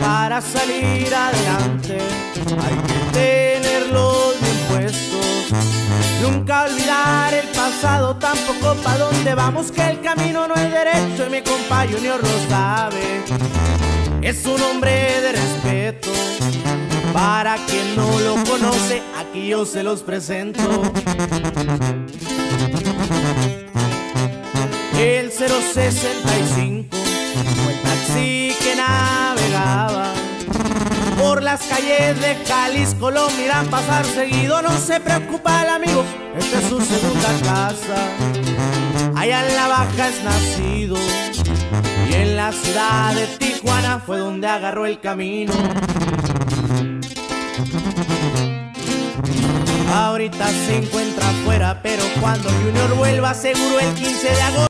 Para salir adelante hay que tenerlos bien puestos. Nunca olvidar el pasado, tampoco para dónde vamos, que el camino no es derecho y mi compa Junior lo sabe. Es un hombre de para quien no lo conoce, aquí yo se los presento. El 065 fue el taxi que navegaba por las calles de Jalisco. Lo miran pasar seguido, no se preocupa el amigo, esta es su segunda casa. Allá en la baja es nacido y en la ciudad de Tijuana fue donde agarró el camino. Ahorita se encuentra afuera, pero cuando Junior vuelva seguro el 15 de agosto.